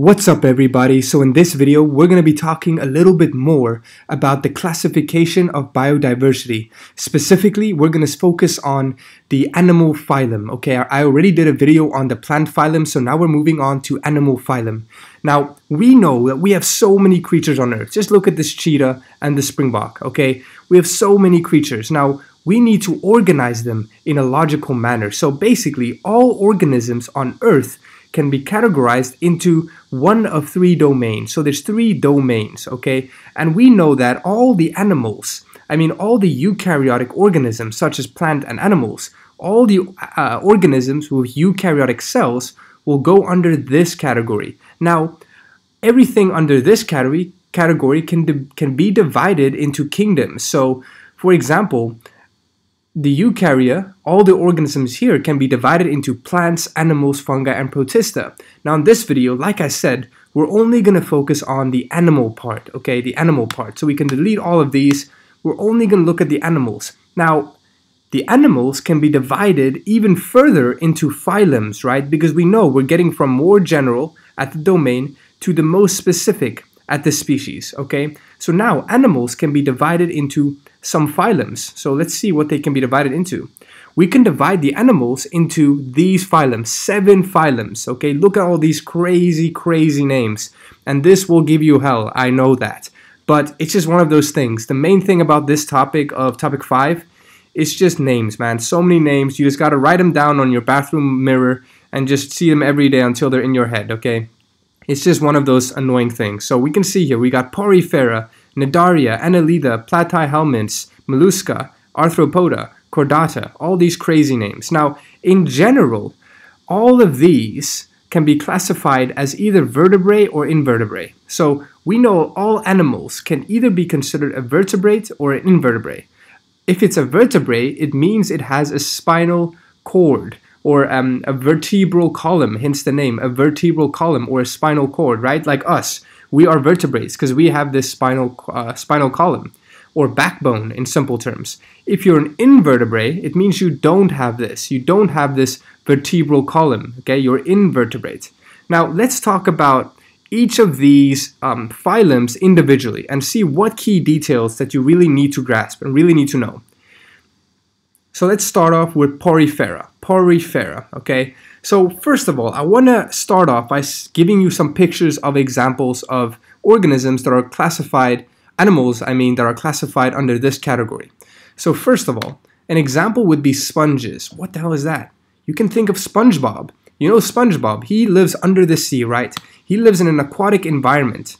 What's up everybody? So in this video, we're going to be talking a little bit more about the classification of biodiversity. Specifically, we're going to focus on the animal phylum. Okay, I already did a video on the plant phylum, so now we're moving on to animal phylum. Now, we know that we have so many creatures on Earth. Just look at this cheetah and the springbok, okay? We have so many creatures. Now, we need to organize them in a logical manner. So basically, all organisms on Earth can be categorized into one of three domains. So there's three domains, okay? And we know that all the animals, I mean all the eukaryotic organisms such as plant and animals, all the uh, organisms with eukaryotic cells will go under this category. Now, everything under this category category can can be divided into kingdoms. So, for example, the eukarya, all the organisms here can be divided into plants, animals, fungi, and protista. Now in this video, like I said, we're only going to focus on the animal part, okay, the animal part. So we can delete all of these. We're only going to look at the animals. Now, the animals can be divided even further into phylums, right? Because we know we're getting from more general at the domain to the most specific at the species, okay? So now animals can be divided into some phylums. So let's see what they can be divided into. We can divide the animals into these phylums, seven phylums, okay? Look at all these crazy, crazy names. And this will give you hell, I know that. But it's just one of those things. The main thing about this topic of topic five it's just names, man. So many names. You just got to write them down on your bathroom mirror and just see them every day until they're in your head, okay? It's just one of those annoying things. So we can see here, we got Porifera, Cnidaria, Annelida, Platyhelminths, Mollusca, Arthropoda, Chordata, all these crazy names. Now, in general, all of these can be classified as either vertebrate or invertebrate. So we know all animals can either be considered a vertebrate or an invertebrate. If it's a vertebrate, it means it has a spinal cord or um, a vertebral column, hence the name, a vertebral column or a spinal cord, right? Like us, we are vertebrates because we have this spinal uh, spinal column or backbone in simple terms. If you're an invertebrate, it means you don't have this. You don't have this vertebral column. Okay, you're invertebrate. Now let's talk about each of these um, phylums individually and see what key details that you really need to grasp and really need to know. So let's start off with Porifera. Porifera, okay? So first of all, I want to start off by giving you some pictures of examples of organisms that are classified, animals, I mean, that are classified under this category. So first of all, an example would be sponges. What the hell is that? You can think of SpongeBob. You know SpongeBob, he lives under the sea, right? He lives in an aquatic environment,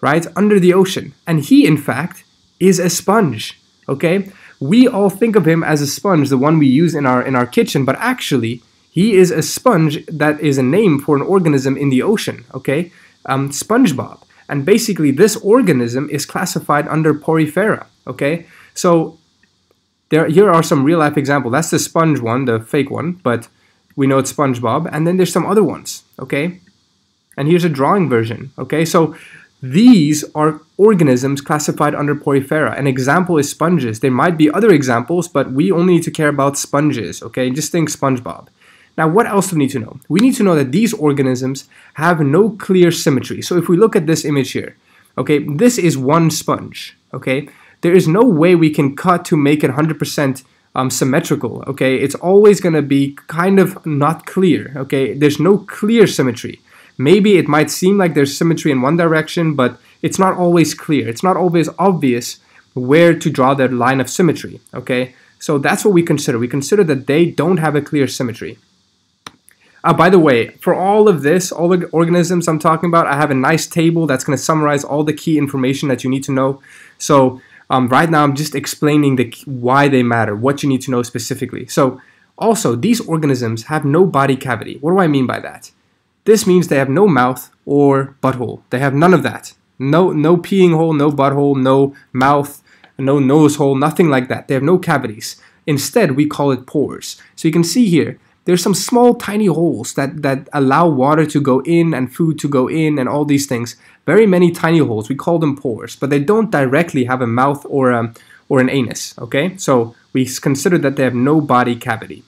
right? Under the ocean. And he, in fact, is a sponge, okay? We all think of him as a sponge, the one we use in our in our kitchen, but actually, he is a sponge that is a name for an organism in the ocean, okay? Um, SpongeBob. And basically, this organism is classified under Porifera, okay? So, there, here are some real life examples. That's the sponge one, the fake one, but we know it's SpongeBob. And then there's some other ones, okay? And here's a drawing version, okay? So, these are organisms classified under Porifera. An example is sponges. There might be other examples, but we only need to care about sponges, okay? Just think SpongeBob. Now, what else do we need to know? We need to know that these organisms have no clear symmetry. So if we look at this image here, okay, this is one sponge, okay? There is no way we can cut to make it 100% um, symmetrical, okay? It's always going to be kind of not clear, okay? There's no clear symmetry. Maybe it might seem like there's symmetry in one direction, but it's not always clear. It's not always obvious where to draw that line of symmetry, okay? So that's what we consider. We consider that they don't have a clear symmetry. Uh, by the way, for all of this, all the organisms I'm talking about, I have a nice table that's going to summarize all the key information that you need to know. So um, right now, I'm just explaining the why they matter, what you need to know specifically. So also, these organisms have no body cavity. What do I mean by that? This means they have no mouth or butthole. They have none of that. No, no peeing hole, no butthole, no mouth, no nose hole, nothing like that. They have no cavities. Instead, we call it pores. So you can see here, there's some small tiny holes that, that allow water to go in and food to go in and all these things. Very many tiny holes, we call them pores, but they don't directly have a mouth or, a, or an anus, okay? So we consider that they have no body cavity.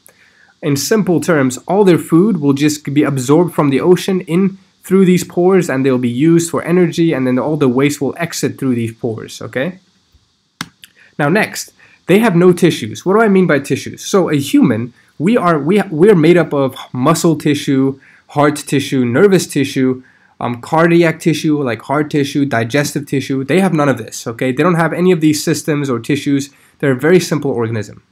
In simple terms, all their food will just be absorbed from the ocean in through these pores and they'll be used for energy and then all the waste will exit through these pores, okay? Now next, they have no tissues. What do I mean by tissues? So a human, we are we we're made up of muscle tissue, heart tissue, nervous tissue, um, cardiac tissue like heart tissue, digestive tissue. They have none of this. Okay, they don't have any of these systems or tissues. They're a very simple organism.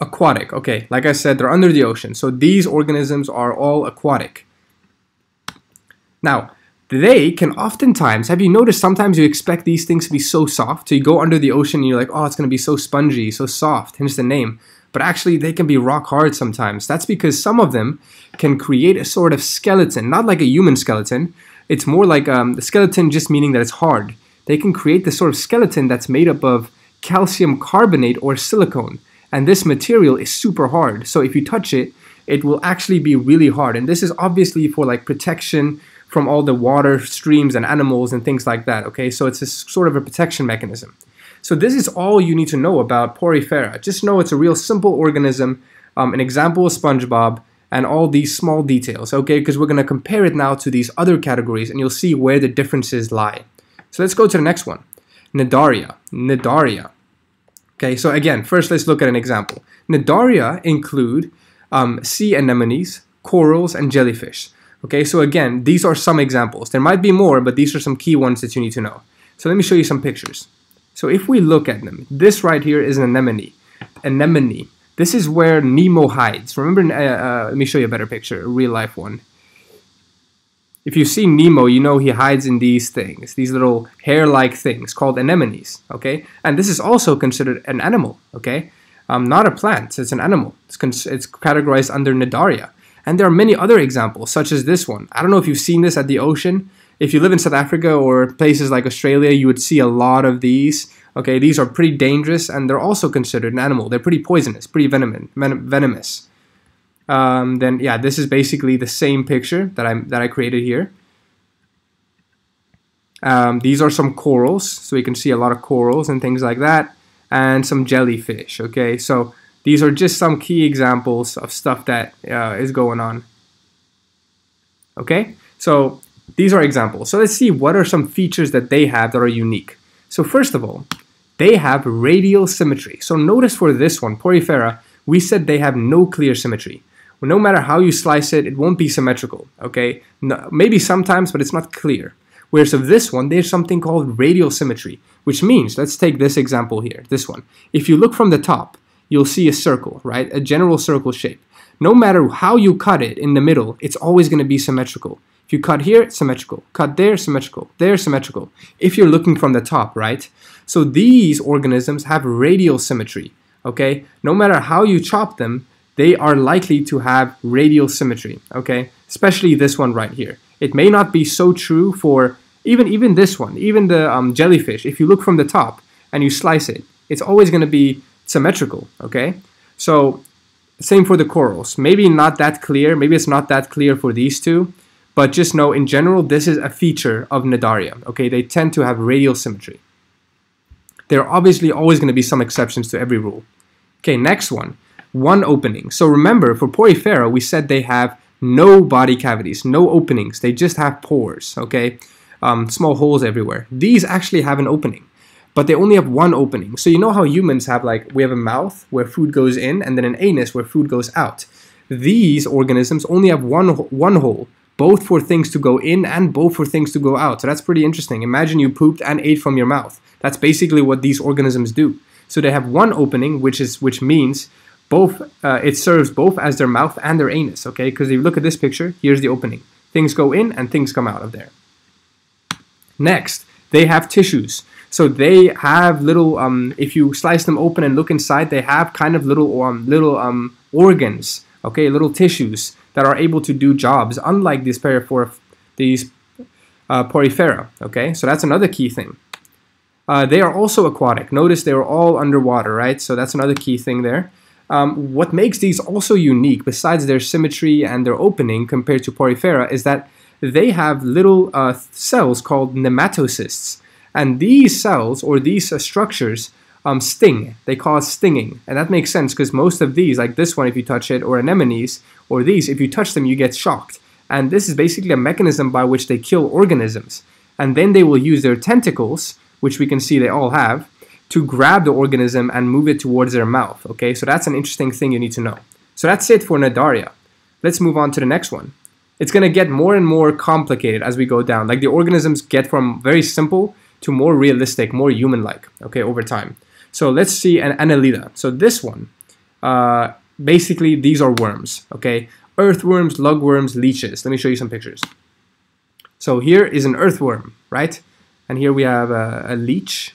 Aquatic. Okay, like I said, they're under the ocean. So these organisms are all aquatic. Now, they can oftentimes, have you noticed sometimes you expect these things to be so soft? So you go under the ocean and you're like, oh, it's going to be so spongy, so soft, hence the name. But actually, they can be rock hard sometimes. That's because some of them can create a sort of skeleton, not like a human skeleton. It's more like um, the skeleton just meaning that it's hard. They can create this sort of skeleton that's made up of calcium carbonate or silicone. And this material is super hard. So if you touch it, it will actually be really hard. And this is obviously for like protection from all the water streams and animals and things like that. Okay, so it's a sort of a protection mechanism. So this is all you need to know about Porifera. Just know it's a real simple organism, um, an example of SpongeBob, and all these small details, okay? Because we're going to compare it now to these other categories, and you'll see where the differences lie. So let's go to the next one. Cnidaria. Cnidaria. Okay, so again, first let's look at an example. Cnidaria include um, sea anemones, corals, and jellyfish. Okay, so again, these are some examples. There might be more, but these are some key ones that you need to know. So let me show you some pictures. So if we look at them, this right here is an anemone. Anemone. This is where Nemo hides. Remember, uh, uh, let me show you a better picture, a real life one. If you see Nemo, you know he hides in these things, these little hair-like things called anemones, okay? And this is also considered an animal, okay? Um, not a plant, it's an animal. It's, it's categorized under Cnidaria. And there are many other examples, such as this one. I don't know if you've seen this at the ocean. If you live in South Africa or places like Australia, you would see a lot of these. Okay, these are pretty dangerous and they're also considered an animal. They're pretty poisonous, pretty venomous. Um, then yeah, this is basically the same picture that I that I created here. Um, these are some corals, so you can see a lot of corals and things like that, and some jellyfish. Okay, so these are just some key examples of stuff that uh, is going on. Okay, so these are examples. So let's see what are some features that they have that are unique. So first of all, they have radial symmetry. So notice for this one, Porifera, we said they have no clear symmetry. No matter how you slice it, it won't be symmetrical, okay? No, maybe sometimes, but it's not clear. Whereas of this one, there's something called radial symmetry, which means, let's take this example here, this one. If you look from the top, you'll see a circle, right? A general circle shape. No matter how you cut it in the middle, it's always going to be symmetrical. If you cut here, symmetrical. Cut there, symmetrical. There, symmetrical. If you're looking from the top, right? So these organisms have radial symmetry, okay? No matter how you chop them, they are likely to have radial symmetry, okay? Especially this one right here. It may not be so true for even, even this one, even the um, jellyfish. If you look from the top and you slice it, it's always going to be symmetrical, okay? So same for the corals. Maybe not that clear. Maybe it's not that clear for these two, but just know in general, this is a feature of Cnidaria, okay? They tend to have radial symmetry. There are obviously always going to be some exceptions to every rule. Okay, next one, one opening. So remember, for Porifera, we said they have no body cavities, no openings. They just have pores, okay? Um, small holes everywhere. These actually have an opening, but they only have one opening. So you know how humans have like, we have a mouth where food goes in and then an anus where food goes out. These organisms only have one, one hole, both for things to go in and both for things to go out. So that's pretty interesting. Imagine you pooped and ate from your mouth. That's basically what these organisms do. So they have one opening, which is which means both uh, it serves both as their mouth and their anus. Okay, because if you look at this picture, here's the opening. Things go in and things come out of there. Next, they have tissues. So they have little. Um, if you slice them open and look inside, they have kind of little um, little um, organs. Okay, little tissues that are able to do jobs, unlike these periphor these uh, porifera. Okay, so that's another key thing. Uh, they are also aquatic. Notice they are all underwater, right? So that's another key thing there. Um, what makes these also unique, besides their symmetry and their opening compared to porifera, is that they have little uh, cells called nematocysts. And these cells, or these uh, structures, um, sting. They cause stinging. And that makes sense because most of these, like this one, if you touch it, or anemones, or these, if you touch them, you get shocked. And this is basically a mechanism by which they kill organisms. And then they will use their tentacles, which we can see they all have, to grab the organism and move it towards their mouth. Okay, so that's an interesting thing you need to know. So that's it for Cnidaria. Let's move on to the next one. It's going to get more and more complicated as we go down. Like the organisms get from very simple to more realistic, more human-like, okay, over time. So let's see an annelida. So this one, uh, basically these are worms, okay? Earthworms, lugworms, leeches. Let me show you some pictures. So here is an earthworm, right? And here we have a, a leech.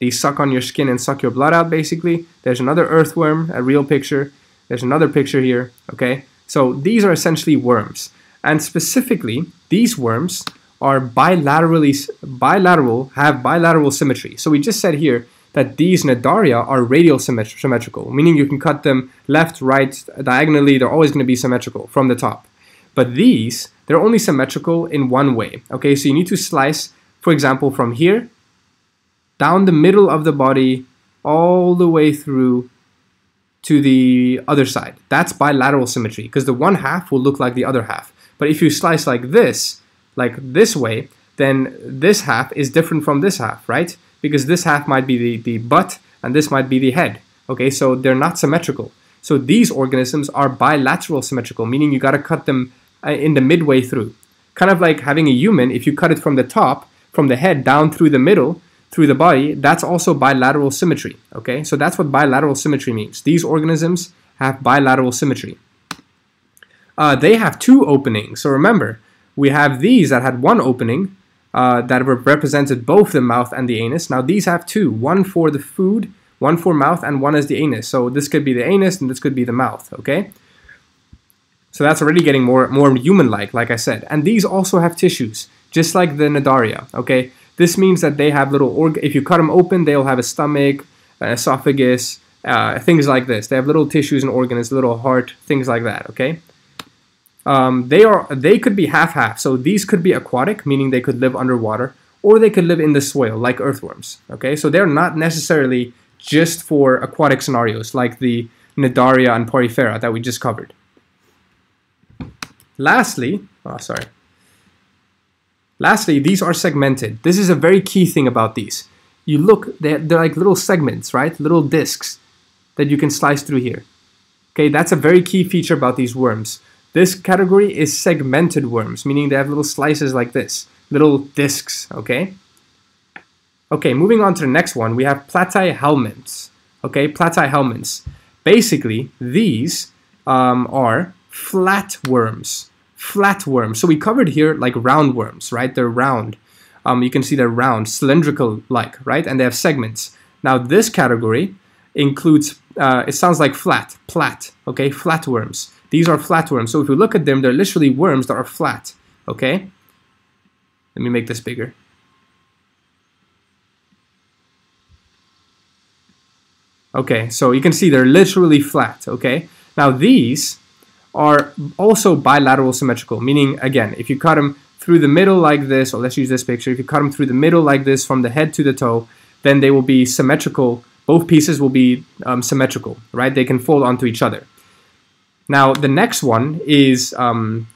These suck on your skin and suck your blood out, basically. There's another earthworm, a real picture. There's another picture here, okay? So these are essentially worms. And specifically, these worms are bilaterally bilateral, have bilateral symmetry. So we just said here that these Cnidaria are radial symmetrical, meaning you can cut them left, right, diagonally, they're always going to be symmetrical from the top. But these, they're only symmetrical in one way. Okay, so you need to slice, for example, from here, down the middle of the body, all the way through to the other side. That's bilateral symmetry, because the one half will look like the other half. But if you slice like this, like this way, then this half is different from this half, right? Because this half might be the, the butt and this might be the head. Okay, so they're not symmetrical. So these organisms are bilateral symmetrical, meaning you got to cut them uh, in the midway through. Kind of like having a human, if you cut it from the top, from the head down through the middle, through the body, that's also bilateral symmetry. Okay, so that's what bilateral symmetry means. These organisms have bilateral symmetry. Uh, they have two openings. So remember, we have these that had one opening uh, that represented both the mouth and the anus. Now these have two, one for the food, one for mouth, and one is the anus. So this could be the anus and this could be the mouth, okay? So that's already getting more, more human-like, like I said. And these also have tissues, just like the Cnidaria, okay? This means that they have little, org if you cut them open, they'll have a stomach, an esophagus, uh, things like this. They have little tissues and organs, little heart, things like that, okay? Um, they are they could be half-half. So these could be aquatic, meaning they could live underwater, or they could live in the soil, like earthworms, okay? So they're not necessarily just for aquatic scenarios, like the Cnidaria and Porifera that we just covered. Lastly, oh, sorry. Lastly, these are segmented. This is a very key thing about these. You look, they're, they're like little segments, right? Little discs that you can slice through here. Okay, that's a very key feature about these worms. This category is segmented worms, meaning they have little slices like this, little discs, okay? Okay, moving on to the next one, we have platyhelminths. Okay, platyhelminths. Basically, these um, are flatworms flatworms. So we covered here like roundworms, right? They're round. Um, you can see they're round, cylindrical-like, right? And they have segments. Now this category includes, uh, it sounds like flat, plat, okay? Flatworms. These are flatworms. So if you look at them, they're literally worms that are flat, okay? Let me make this bigger. Okay, so you can see they're literally flat, okay? Now these are also bilateral symmetrical, meaning, again, if you cut them through the middle like this, or let's use this picture, if you cut them through the middle like this from the head to the toe, then they will be symmetrical. Both pieces will be um, symmetrical, right? They can fold onto each other. Now, the next one is, um,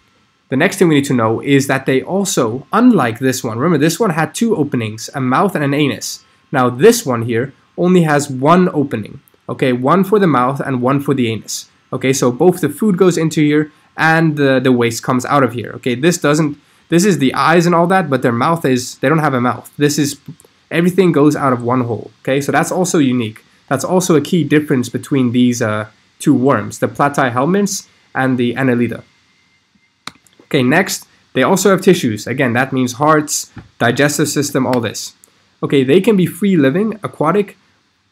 the next thing we need to know is that they also, unlike this one, remember this one had two openings, a mouth and an anus. Now this one here only has one opening, okay? One for the mouth and one for the anus. Okay, so both the food goes into here and the, the waste comes out of here. Okay, this doesn't, this is the eyes and all that, but their mouth is, they don't have a mouth. This is, everything goes out of one hole. Okay, so that's also unique. That's also a key difference between these uh, two worms, the platyhelminths and the annelida. Okay, next, they also have tissues. Again, that means hearts, digestive system, all this. Okay, they can be free living, aquatic,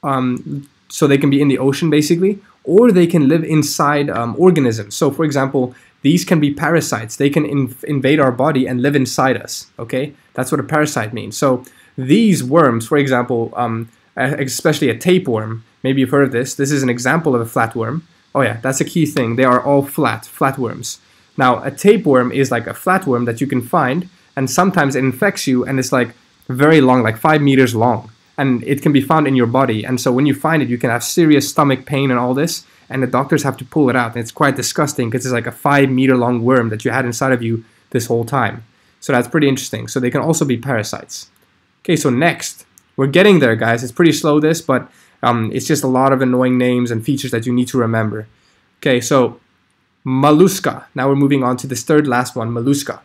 um, so they can be in the ocean basically, or they can live inside um, organisms. So, for example, these can be parasites. They can inv invade our body and live inside us. Okay, that's what a parasite means. So, these worms, for example, um, especially a tapeworm, maybe you've heard of this. This is an example of a flatworm. Oh yeah, that's a key thing. They are all flat, flatworms. Now, a tapeworm is like a flatworm that you can find, and sometimes it infects you, and it's like very long, like five meters long and it can be found in your body. And so when you find it, you can have serious stomach pain and all this, and the doctors have to pull it out. And it's quite disgusting because it's like a five meter long worm that you had inside of you this whole time. So that's pretty interesting. So they can also be parasites. Okay, so next, we're getting there, guys. It's pretty slow, this, but um, it's just a lot of annoying names and features that you need to remember. Okay, so mollusca. Now we're moving on to this third last one, mollusca.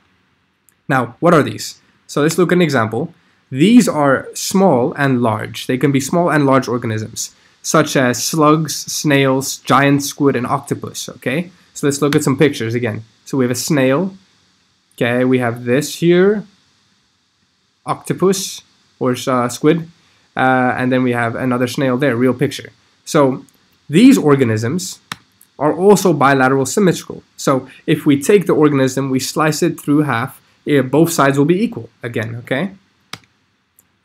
Now, what are these? So let's look at an example. These are small and large. They can be small and large organisms, such as slugs, snails, giant squid, and octopus, okay? So let's look at some pictures again. So we have a snail, okay? We have this here, octopus, or uh, squid, uh, and then we have another snail there, real picture. So these organisms are also bilateral symmetrical. So if we take the organism, we slice it through half, both sides will be equal again, okay?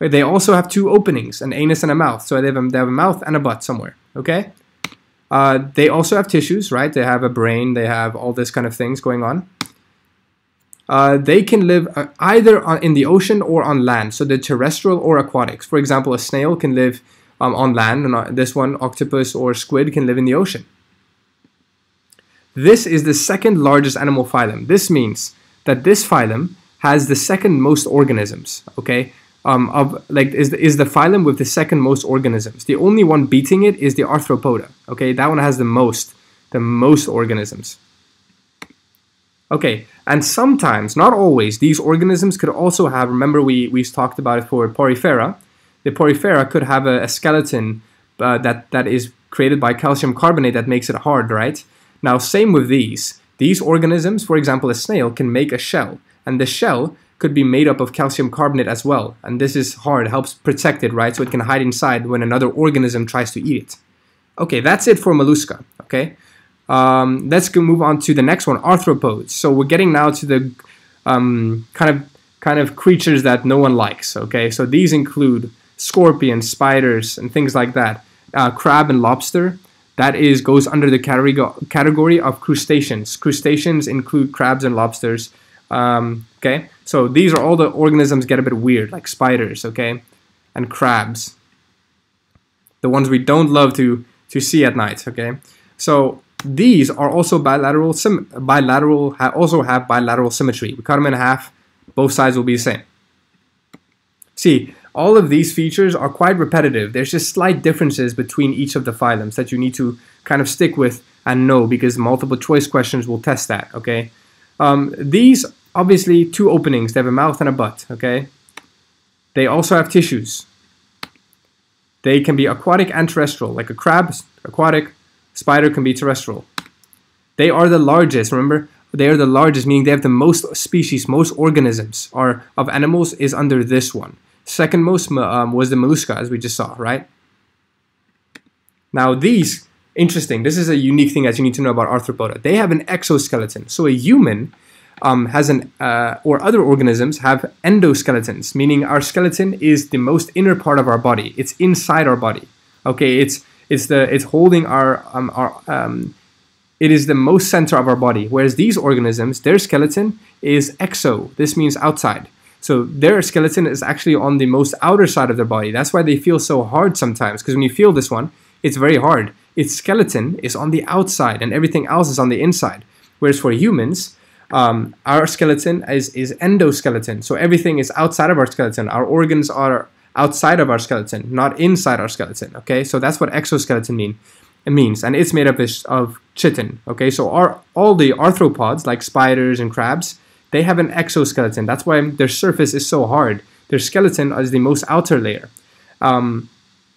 They also have two openings, an anus and a mouth. So they have a, they have a mouth and a butt somewhere, okay? Uh, they also have tissues, right? They have a brain, they have all this kind of things going on. Uh, they can live uh, either on, in the ocean or on land, so they're terrestrial or aquatics. For example, a snail can live um, on land, and uh, this one, octopus or squid, can live in the ocean. This is the second largest animal phylum. This means that this phylum has the second most organisms. Okay, um, of like is the, is the phylum with the second most organisms. The only one beating it is the Arthropoda. Okay, that one has the most, the most organisms. Okay, and sometimes, not always, these organisms could also have. Remember, we we talked about it for Porifera. The Porifera could have a, a skeleton uh, that that is created by calcium carbonate that makes it hard, right? Now, same with these. These organisms, for example, a snail, can make a shell, and the shell could be made up of calcium carbonate as well. And this is hard, helps protect it, right? So it can hide inside when another organism tries to eat it. Okay, that's it for mollusca, okay? Um, let's move on to the next one, arthropods. So we're getting now to the um, kind of kind of creatures that no one likes, okay? So these include scorpions, spiders, and things like that. Uh, crab and lobster that is goes under the category category of crustaceans. Crustaceans include crabs and lobsters. Um, okay, so these are all the organisms get a bit weird, like spiders, okay, and crabs. The ones we don't love to to see at night. Okay, so these are also bilateral. Bilateral ha- also have bilateral symmetry. We cut them in half. Both sides will be the same. See, all of these features are quite repetitive. There's just slight differences between each of the phylums that you need to kind of stick with and know because multiple choice questions will test that, okay? Um, these, obviously, two openings. They have a mouth and a butt, okay? They also have tissues. They can be aquatic and terrestrial, like a crab, aquatic, spider can be terrestrial. They are the largest, remember? They are the largest, meaning they have the most species, most organisms are of animals is under this one. Second most um, was the mollusca, as we just saw, right? Now these, interesting, this is a unique thing that you need to know about arthropoda. They have an exoskeleton. So a human um, has an, uh, or other organisms have endoskeletons, meaning our skeleton is the most inner part of our body. It's inside our body. Okay, it's it's the it's holding our um, our um, it is the most center of our body. Whereas these organisms, their skeleton is exo. This means outside. So their skeleton is actually on the most outer side of their body. That's why they feel so hard sometimes. Because when you feel this one, it's very hard. Its skeleton is on the outside, and everything else is on the inside. Whereas for humans, um, our skeleton is, is endoskeleton. So everything is outside of our skeleton. Our organs are outside of our skeleton, not inside our skeleton. Okay, so that's what exoskeleton mean. It means, and it's made up of chitin. Okay, so our all the arthropods like spiders and crabs, they have an exoskeleton. That's why their surface is so hard. Their skeleton is the most outer layer. Um,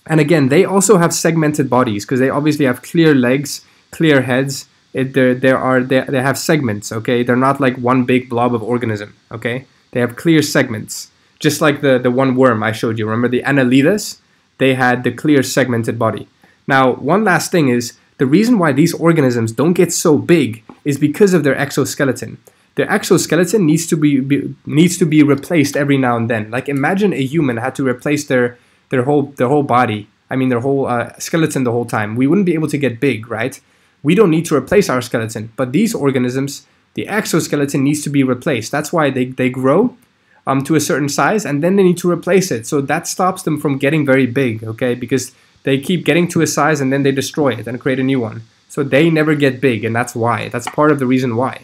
and again, they also have segmented bodies because they obviously have clear legs, clear heads. It, there, are they, they have segments. Okay, they're not like one big blob of organism. Okay, they have clear segments, just like the the one worm I showed you. Remember the Annelides? They had the clear segmented body. Now, one last thing is the reason why these organisms don't get so big is because of their exoskeleton their exoskeleton needs to be, be, needs to be replaced every now and then. Like imagine a human had to replace their their whole their whole body. I mean their whole uh, skeleton the whole time. We wouldn't be able to get big, right? We don't need to replace our skeleton, but these organisms, the exoskeleton needs to be replaced. That's why they they grow um, to a certain size and then they need to replace it. So that stops them from getting very big, okay? Because they keep getting to a size and then they destroy it and create a new one. So they never get big, and that's why. That's part of the reason why.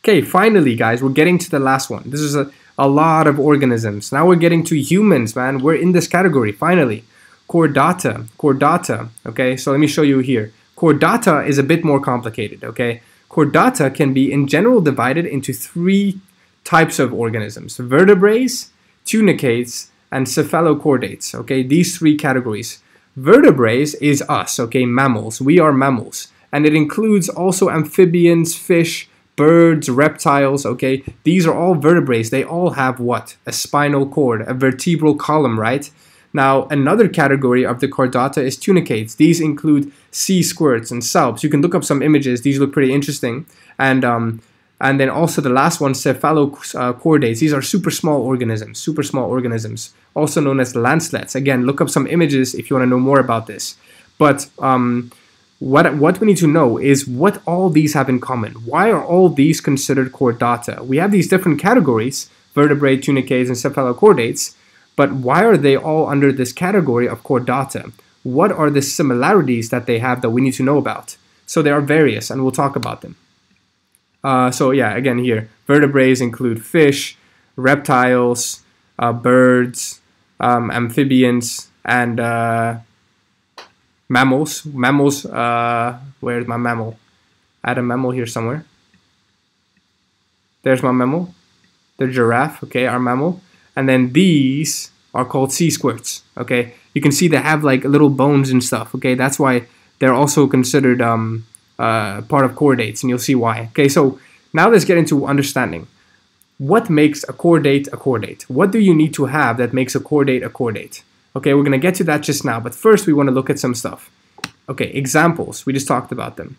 Okay, finally, guys, we're getting to the last one. This is a, a lot of organisms. Now we're getting to humans, man. We're in this category, finally. Chordata, chordata, okay? So let me show you here. Chordata is a bit more complicated, okay? Chordata can be, in general, divided into three types of organisms. Vertebrates, tunicates, and cephalochordates, okay? These three categories. Vertebrates is us, okay? Mammals. We are mammals. And it includes also amphibians, fish, birds, reptiles, okay? These are all vertebrates. They all have what? A spinal cord, a vertebral column, right? Now, another category of the chordata is tunicates. These include sea squirts and salps. You can look up some images. These look pretty interesting. And um, and then also the last one, cephalochordates. These are super small organisms, super small organisms, also known as lancelets. Again, look up some images if you want to know more about this. But um, what, what we need to know is what all these have in common. Why are all these considered chordata? We have these different categories, vertebrate, tunicates, and cephalochordates, but why are they all under this category of chordata? What are the similarities that they have that we need to know about? So there are various, and we'll talk about them. Uh, so yeah, again here, vertebrates include fish, reptiles, uh, birds, um, amphibians, and uh, mammals. Mammals, uh, where's my mammal? I had a mammal here somewhere. There's my mammal. The giraffe, okay, our mammal. And then these are called sea squirts, okay? You can see they have like little bones and stuff, okay? That's why they're also considered um, uh, part of chordates, and you'll see why. Okay, so now let's get into understanding. What makes a chordate a chordate? What do you need to have that makes a chordate a chordate? Okay, we're going to get to that just now, but first we want to look at some stuff. Okay, examples. We just talked about them.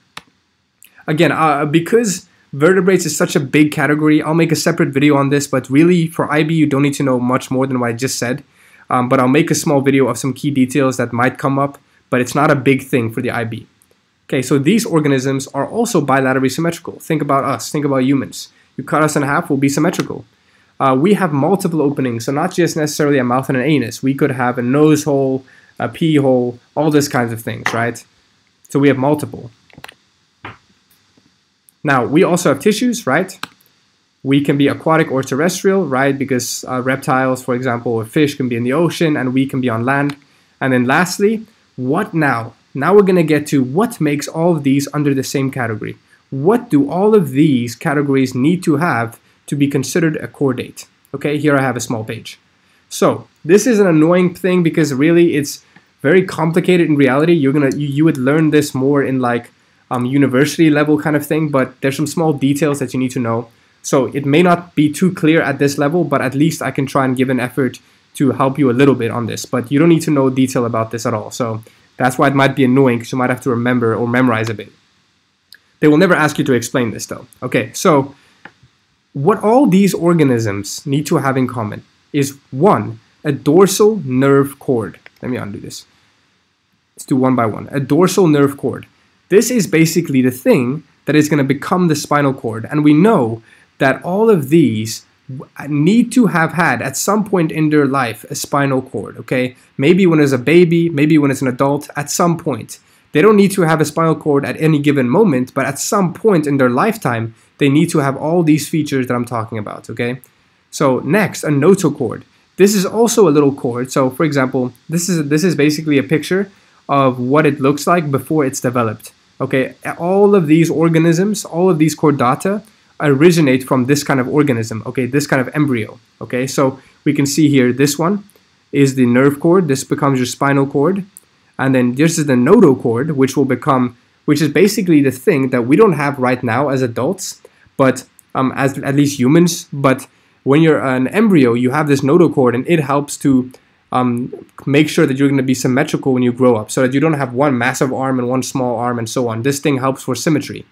Again, uh, because vertebrates is such a big category, I'll make a separate video on this, but really for IB, you don't need to know much more than what I just said. Um, but I'll make a small video of some key details that might come up, but it's not a big thing for the IB. Okay, so these organisms are also bilaterally symmetrical. Think about us, think about humans. You cut us in half, we'll be symmetrical uh, we have multiple openings. So not just necessarily a mouth and an anus. We could have a nose hole, a pee hole, all these kinds of things, right? So we have multiple. Now, we also have tissues, right? We can be aquatic or terrestrial, right? Because uh, reptiles, for example, or fish can be in the ocean and we can be on land. And then lastly, what now? Now we're going to get to what makes all of these under the same category. What do all of these categories need to have to be considered a chordate. Okay, here I have a small page. So this is an annoying thing because really it's very complicated in reality. You're gonna you, you would learn this more in like um, university level kind of thing, but there's some small details that you need to know. So it may not be too clear at this level, but at least I can try and give an effort to help you a little bit on this. But you don't need to know detail about this at all. So that's why it might be annoying because you might have to remember or memorize a bit. They will never ask you to explain this though. Okay, so what all these organisms need to have in common is one, a dorsal nerve cord. Let me undo this. Let's do one by one. A dorsal nerve cord. This is basically the thing that is going to become the spinal cord. And we know that all of these need to have had at some point in their life a spinal cord, okay? Maybe when it's a baby, maybe when it's an adult, at some point. They don't need to have a spinal cord at any given moment, but at some point in their lifetime, they need to have all these features that I'm talking about, okay? So next, a notochord. This is also a little cord. So for example, this is this is basically a picture of what it looks like before it's developed. Okay, all of these organisms, all of these chordata originate from this kind of organism, okay, this kind of embryo. Okay, so we can see here this one is the nerve cord, this becomes your spinal cord, and then this is the notochord, which will become which is basically the thing that we don't have right now as adults, but um, as at least humans. But when you're an embryo, you have this notochord, and it helps to um, make sure that you're going to be symmetrical when you grow up, so that you don't have one massive arm and one small arm, and so on. This thing helps for symmetry.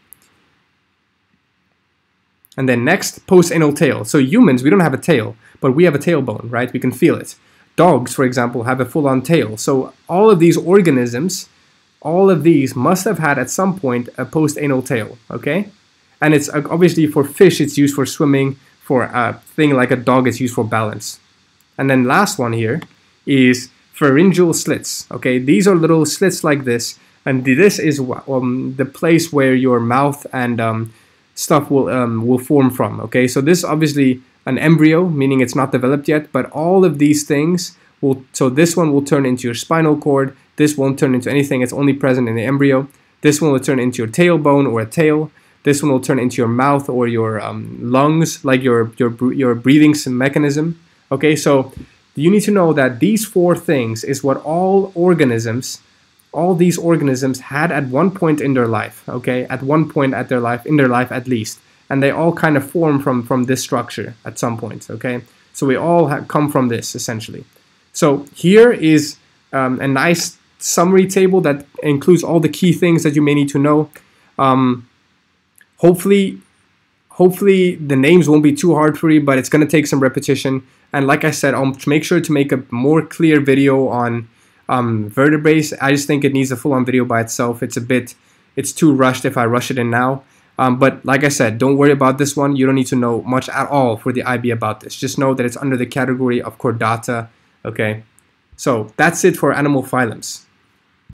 And then next, post-anal tail. So humans, we don't have a tail, but we have a tailbone, right? We can feel it. Dogs, for example, have a full-on tail. So all of these organisms all of these must have had at some point a post-anal tail, okay? And it's uh, obviously for fish, it's used for swimming. For a thing like a dog, it's used for balance. And then last one here is pharyngeal slits, okay? These are little slits like this and this is um, the place where your mouth and um, stuff will um, will form from. Okay, so this is obviously an embryo, meaning it's not developed yet, but all of these things will. So this one will turn into your spinal cord. This won't turn into anything. It's only present in the embryo. This one will turn into your tailbone or a tail. This one will turn into your mouth or your um, lungs, like your your your breathing mechanism. Okay, so you need to know that these four things is what all organisms all these organisms had at one point in their life okay? At one point at their life in their life at least. And they all kind of form from from this structure at some point okay? So we all have come from this essentially. So here is um, a nice summary table that includes all the key things that you may need to know. Um, hopefully hopefully the names won't be too hard for you but it's going to take some repetition and like I said I'll make sure to make a more clear video on um, vertebrae. I just think it needs a full-on video by itself. It's a bit, it's too rushed if I rush it in now. Um, but like I said, don't worry about this one. You don't need to know much at all for the IB about this. Just know that it's under the category of chordata. Okay, so that's it for animal phylums.